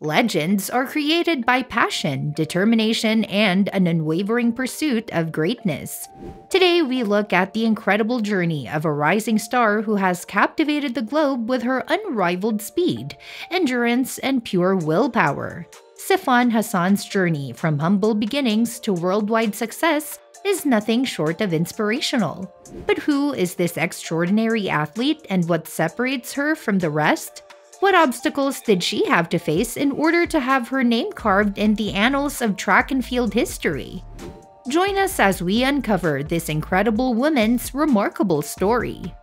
Legends are created by passion, determination, and an unwavering pursuit of greatness. Today, we look at the incredible journey of a rising star who has captivated the globe with her unrivaled speed, endurance, and pure willpower. Sifan Hassan's journey from humble beginnings to worldwide success is nothing short of inspirational. But who is this extraordinary athlete and what separates her from the rest? What obstacles did she have to face in order to have her name carved in the annals of track and field history? Join us as we uncover this incredible woman's remarkable story.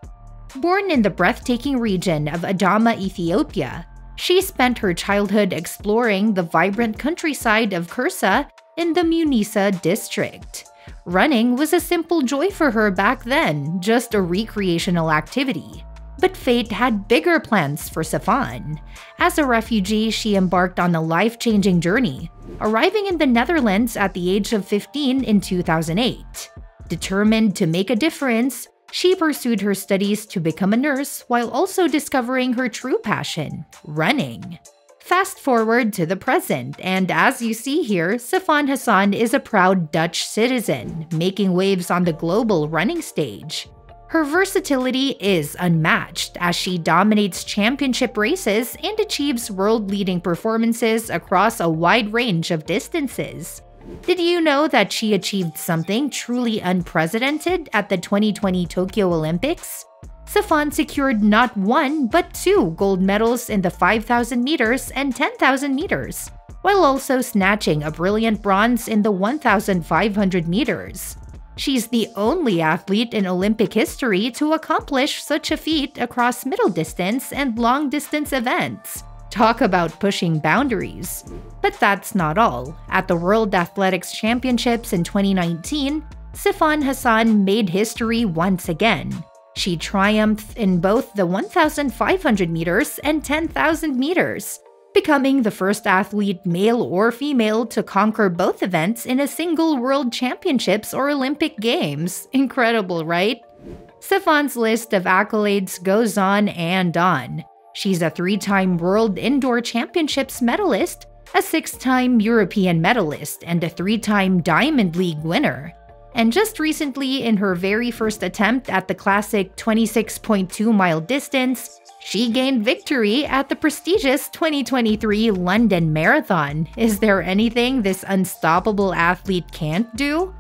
Born in the breathtaking region of Adama, Ethiopia, she spent her childhood exploring the vibrant countryside of Kersa in the Munesa district. Running was a simple joy for her back then, just a recreational activity. But fate had bigger plans for Sifan. As a refugee, she embarked on a life changing journey, arriving in the Netherlands at the age of 15 in 2008. Determined to make a difference, she pursued her studies to become a nurse while also discovering her true passion running. Fast forward to the present, and as you see here, Sifan Hassan is a proud Dutch citizen, making waves on the global running stage. Her versatility is unmatched as she dominates championship races and achieves world leading performances across a wide range of distances. Did you know that she achieved something truly unprecedented at the 2020 Tokyo Olympics? Sifan secured not one, but two gold medals in the 5,000 meters and 10,000 meters, while also snatching a brilliant bronze in the 1,500 meters. She's the only athlete in Olympic history to accomplish such a feat across middle distance and long distance events. Talk about pushing boundaries. But that's not all. At the World Athletics Championships in 2019, Sifan Hassan made history once again. She triumphed in both the 1,500 meters and 10,000 meters, becoming the first athlete, male or female, to conquer both events in a single World Championships or Olympic Games. Incredible, right? Sifan's list of accolades goes on and on. She's a three time World Indoor Championships medalist, a six time European medalist, and a three time Diamond League winner. And just recently, in her very first attempt at the classic 26.2 mile distance, she gained victory at the prestigious 2023 London Marathon. Is there anything this unstoppable athlete can't do?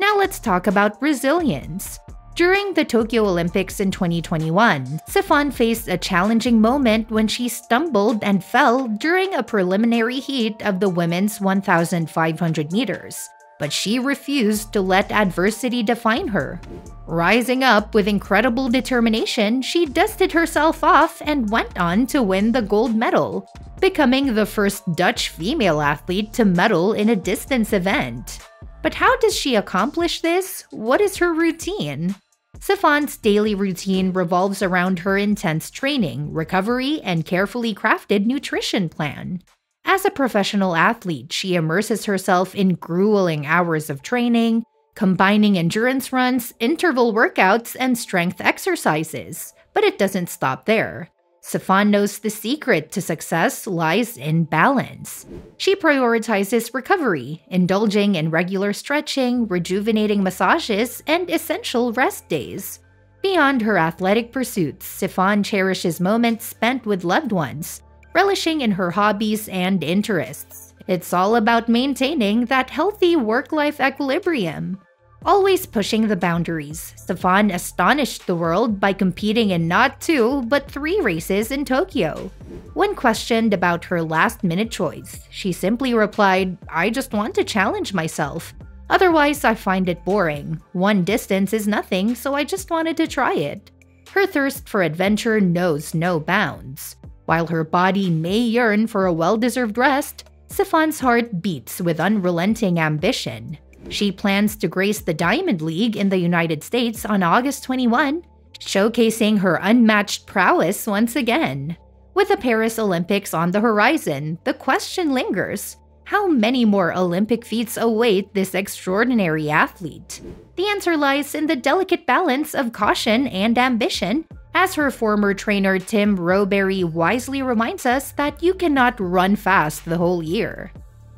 Now let's talk about resilience. During the Tokyo Olympics in 2021, Sifan faced a challenging moment when she stumbled and fell during a preliminary heat of the women's 1,500 meters but she refused to let adversity define her. Rising up with incredible determination, she dusted herself off and went on to win the gold medal, becoming the first Dutch female athlete to medal in a distance event. But how does she accomplish this? What is her routine? Sifan's daily routine revolves around her intense training, recovery, and carefully crafted nutrition plan. As a professional athlete, she immerses herself in grueling hours of training, combining endurance runs, interval workouts, and strength exercises. But it doesn't stop there. Sifan knows the secret to success lies in balance. She prioritizes recovery, indulging in regular stretching, rejuvenating massages, and essential rest days. Beyond her athletic pursuits, Sifan cherishes moments spent with loved ones, relishing in her hobbies and interests. It's all about maintaining that healthy work life equilibrium. Always pushing the boundaries, Sifan astonished the world by competing in not two, but three races in Tokyo. When questioned about her last minute choice, she simply replied, I just want to challenge myself. Otherwise, I find it boring. One distance is nothing, so I just wanted to try it. Her thirst for adventure knows no bounds. While her body may yearn for a well deserved rest, Sifan's heart beats with unrelenting ambition. She plans to grace the Diamond League in the United States on August 21, showcasing her unmatched prowess once again. With the Paris Olympics on the horizon, the question lingers how many more Olympic feats await this extraordinary athlete? The answer lies in the delicate balance of caution and ambition As her former trainer Tim Rowbury wisely reminds us that you cannot run fast the whole year.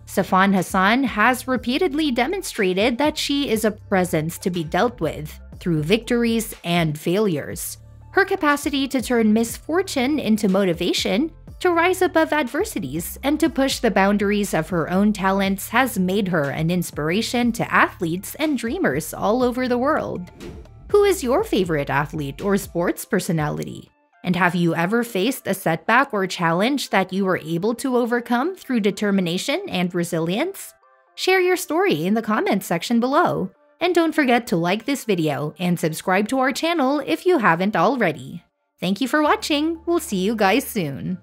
Sifan Hassan has repeatedly demonstrated that she is a presence to be dealt with through victories and failures. Her capacity to turn misfortune into motivation, to rise above adversities, and to push the boundaries of her own talents has made her an inspiration to athletes and dreamers all over the world. Who is your favorite athlete or sports personality? And have you ever faced a setback or challenge that you were able to overcome through determination and resilience? Share your story in the comments section below. And don't forget to like this video and subscribe to our channel if you haven't already. Thank you for watching, we'll see you guys soon.